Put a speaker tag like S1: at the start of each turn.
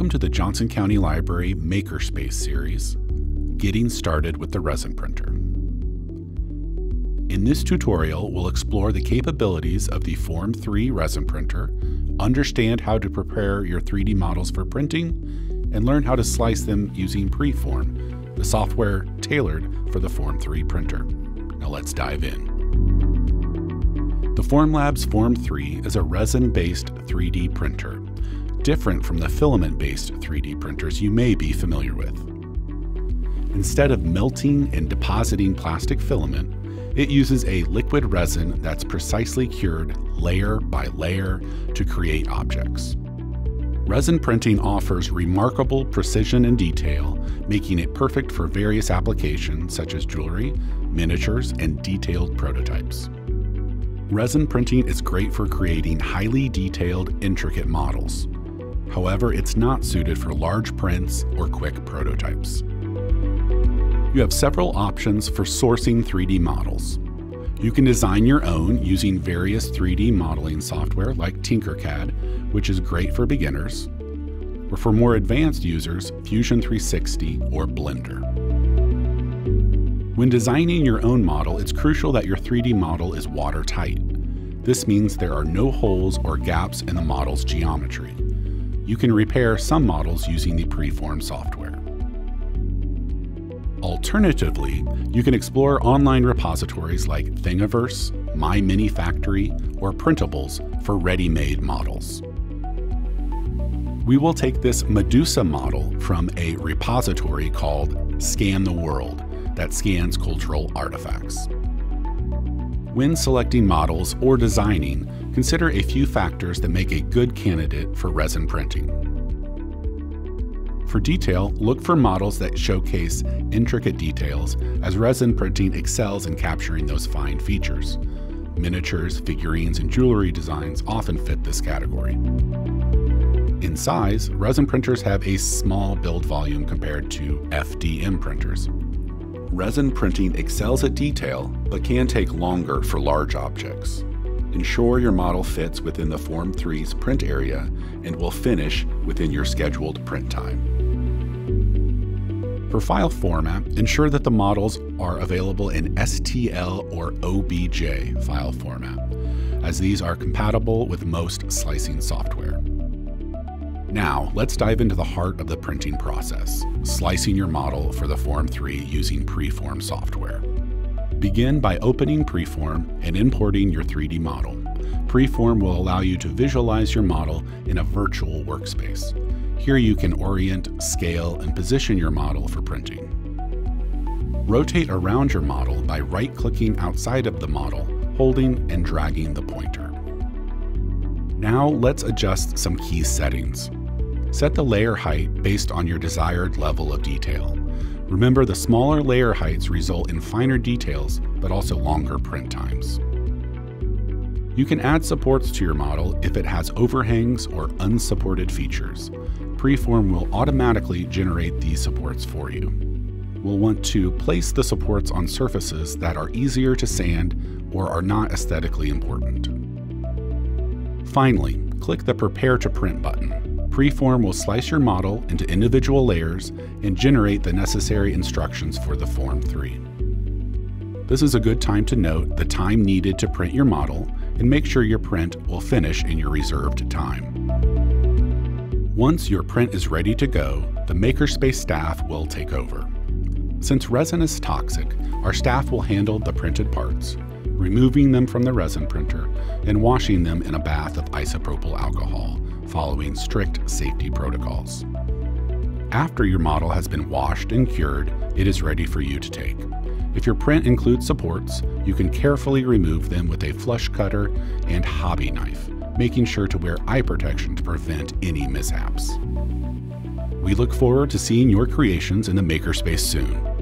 S1: Welcome to the Johnson County Library Makerspace series, Getting Started with the Resin Printer. In this tutorial, we'll explore the capabilities of the Form 3 resin printer, understand how to prepare your 3D models for printing, and learn how to slice them using Preform, the software tailored for the Form 3 printer. Now let's dive in. The Formlabs Form 3 is a resin-based 3D printer different from the filament based 3D printers you may be familiar with. Instead of melting and depositing plastic filament, it uses a liquid resin that's precisely cured layer by layer to create objects. Resin printing offers remarkable precision and detail, making it perfect for various applications such as jewelry, miniatures, and detailed prototypes. Resin printing is great for creating highly detailed, intricate models. However, it's not suited for large prints or quick prototypes. You have several options for sourcing 3D models. You can design your own using various 3D modeling software like Tinkercad, which is great for beginners, or for more advanced users, Fusion 360 or Blender. When designing your own model, it's crucial that your 3D model is watertight. This means there are no holes or gaps in the model's geometry you can repair some models using the Preform software. Alternatively, you can explore online repositories like Thingiverse, My Mini Factory, or Printables for ready-made models. We will take this Medusa model from a repository called Scan the World that scans cultural artifacts. When selecting models or designing, consider a few factors that make a good candidate for resin printing. For detail, look for models that showcase intricate details, as resin printing excels in capturing those fine features. Miniatures, figurines, and jewelry designs often fit this category. In size, resin printers have a small build volume compared to FDM printers. Resin printing excels at detail, but can take longer for large objects. Ensure your model fits within the Form 3's print area and will finish within your scheduled print time. For file format, ensure that the models are available in STL or OBJ file format, as these are compatible with most slicing software. Now, let's dive into the heart of the printing process, slicing your model for the Form 3 using Preform software. Begin by opening Preform and importing your 3D model. Preform will allow you to visualize your model in a virtual workspace. Here you can orient, scale, and position your model for printing. Rotate around your model by right-clicking outside of the model, holding and dragging the pointer. Now let's adjust some key settings. Set the layer height based on your desired level of detail. Remember, the smaller layer heights result in finer details, but also longer print times. You can add supports to your model if it has overhangs or unsupported features. Preform will automatically generate these supports for you. We'll want to place the supports on surfaces that are easier to sand or are not aesthetically important. Finally, click the Prepare to Print button. Preform will slice your model into individual layers and generate the necessary instructions for the Form 3. This is a good time to note the time needed to print your model and make sure your print will finish in your reserved time. Once your print is ready to go, the Makerspace staff will take over. Since resin is toxic, our staff will handle the printed parts, removing them from the resin printer and washing them in a bath of isopropyl alcohol following strict safety protocols. After your model has been washed and cured, it is ready for you to take. If your print includes supports, you can carefully remove them with a flush cutter and hobby knife, making sure to wear eye protection to prevent any mishaps. We look forward to seeing your creations in the Makerspace soon.